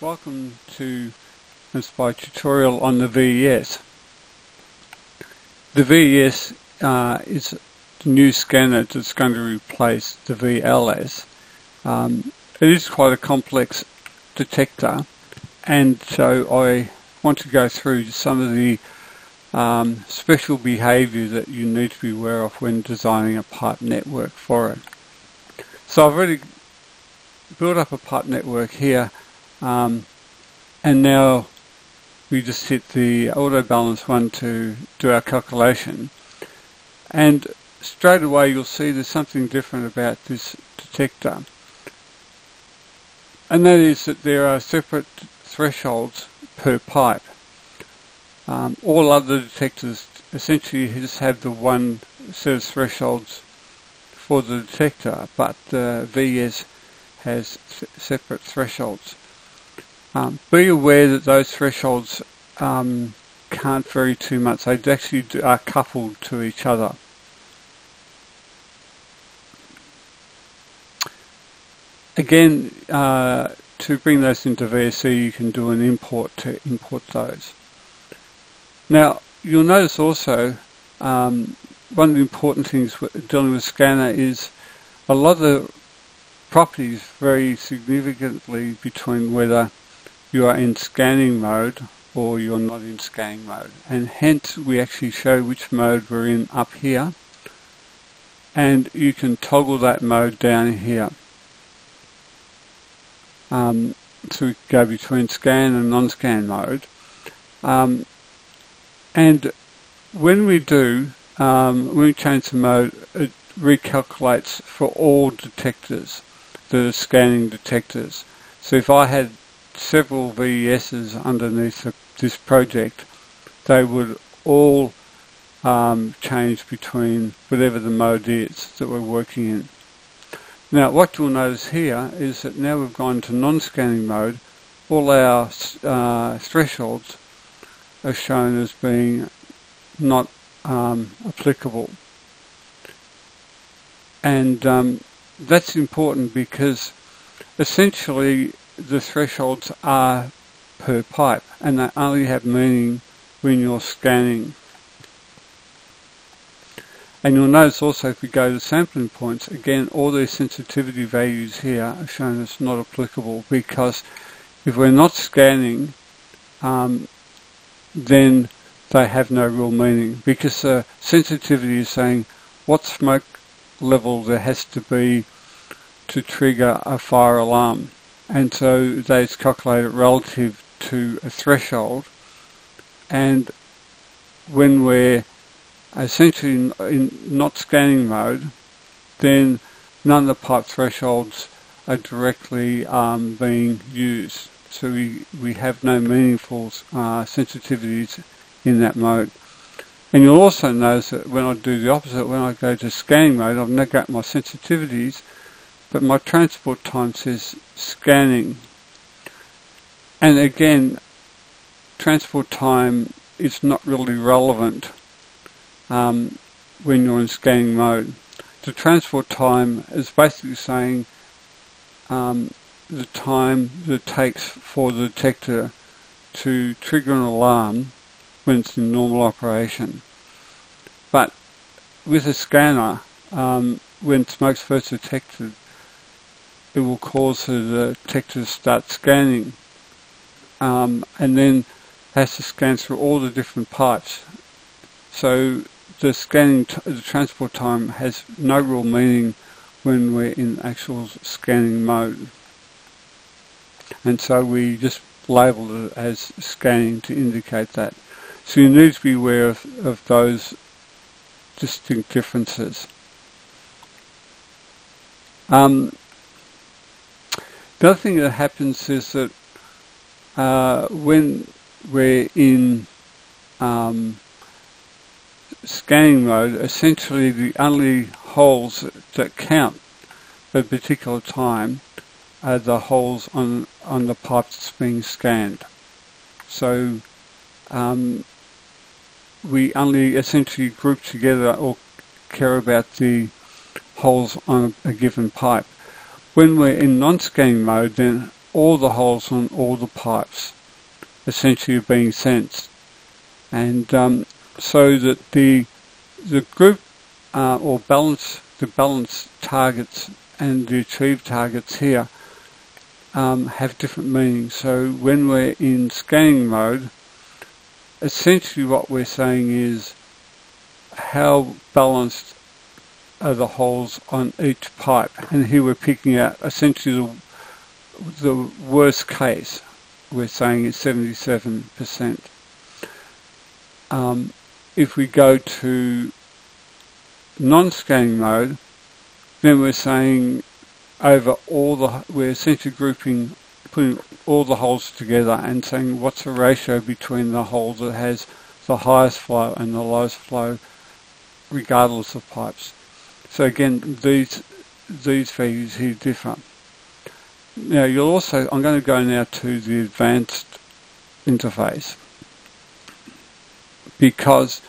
Welcome to my tutorial on the VES. The VES uh, is the new scanner that's going to replace the VLS. Um, it is quite a complex detector and so I want to go through some of the um, special behavior that you need to be aware of when designing a pipe network for it. So I've already built up a pipe network here um, and now we just hit the auto balance one to do our calculation. And straight away you'll see there's something different about this detector. And that is that there are separate thresholds per pipe. Um, all other detectors essentially just have the one set of thresholds for the detector, but uh, VES has separate thresholds. Um, be aware that those thresholds um, can't vary too much. They actually are coupled to each other. Again, uh, to bring those into VSC, you can do an import to import those. Now, you'll notice also um, one of the important things dealing with scanner is a lot of the properties vary significantly between whether you are in scanning mode or you're not in scanning mode. And hence we actually show which mode we're in up here. And you can toggle that mode down here. Um, to go between scan and non-scan mode. Um, and when we do, um, when we change the mode, it recalculates for all detectors, the scanning detectors. So if I had several VESs underneath the, this project, they would all um, change between whatever the mode is that we're working in. Now what you'll notice here is that now we've gone to non-scanning mode, all our uh, thresholds are shown as being not um, applicable. And um, that's important because essentially the thresholds are per pipe and they only have meaning when you're scanning. And you'll notice also if we go to sampling points, again all these sensitivity values here are shown as not applicable because if we're not scanning um, then they have no real meaning because the sensitivity is saying what smoke level there has to be to trigger a fire alarm and so they calculate it relative to a threshold. And when we're essentially in not scanning mode then none of the pipe thresholds are directly um, being used. So we, we have no meaningful uh, sensitivities in that mode. And you'll also notice that when I do the opposite when I go to scanning mode I've got my sensitivities but my transport time says scanning. And again, transport time is not really relevant um, when you're in scanning mode. The transport time is basically saying um, the time that it takes for the detector to trigger an alarm when it's in normal operation. But with a scanner, um, when smoke's first detected, it will cause the detector to start scanning um, and then has to scan through all the different pipes. So the scanning, the transport time has no real meaning when we're in actual scanning mode. And so we just label it as scanning to indicate that. So you need to be aware of, of those distinct differences. Um, the other thing that happens is that uh, when we're in um, scanning mode, essentially the only holes that count at a particular time are the holes on, on the pipe that's being scanned. So um, we only essentially group together or care about the holes on a, a given pipe. When we're in non-scanning mode, then all the holes on all the pipes essentially are being sensed. And um, so that the the group uh, or balance the balance targets and the achieved targets here um, have different meanings. So when we're in scanning mode, essentially what we're saying is how balanced are the holes on each pipe. And here we're picking out essentially the, the worst case. We're saying is 77%. Um, if we go to non-scanning mode, then we're saying over all the, we're essentially grouping, putting all the holes together and saying what's the ratio between the hole that has the highest flow and the lowest flow regardless of pipes. So again, these these values here differ. Now you'll also, I'm going to go now to the advanced interface because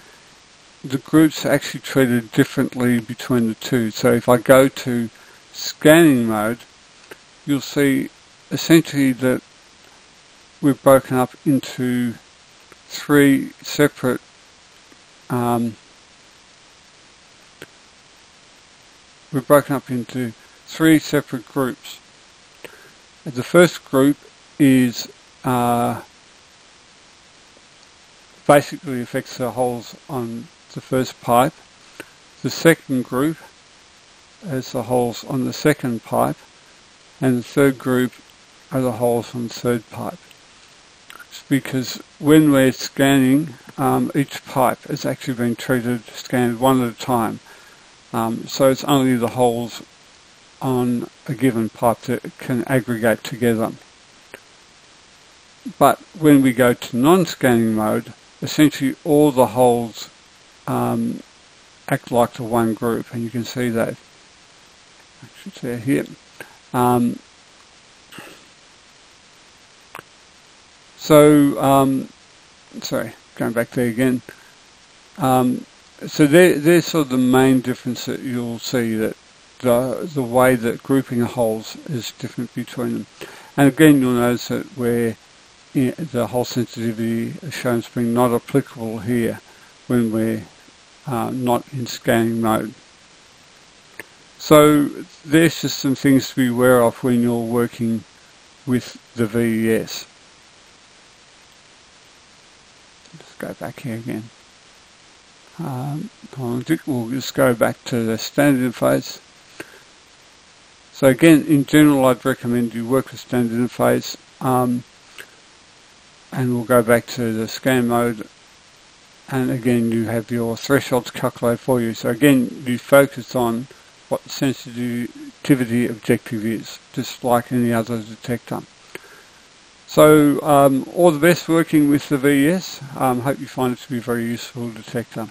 the groups are actually treated differently between the two. So if I go to scanning mode, you'll see essentially that we've broken up into three separate um, we've broken up into three separate groups. The first group is uh, basically affects the holes on the first pipe. The second group has the holes on the second pipe, and the third group are the holes on the third pipe. It's because when we're scanning, um, each pipe is actually being treated, scanned one at a time. Um, so it's only the holes on a given pipe that can aggregate together. But when we go to non-scanning mode, essentially all the holes um, act like the one group, and you can see that. I should say here. Um, so, um, sorry, going back there again. Um, so there, there's sort of the main difference that you'll see that the the way that grouping holes is different between them. And again, you'll notice that where know, the hole sensitivity is shown as being not applicable here when we're uh, not in scanning mode. So there's just some things to be aware of when you're working with the VES. Let's go back here again. Um, we'll just go back to the standard interface. So again, in general, I'd recommend you work with standard interface. Um, and we'll go back to the scan mode. And again, you have your thresholds calculated for you. So again, you focus on what the sensitivity objective is, just like any other detector. So um, all the best working with the VES. Um, hope you find it to be a very useful detector.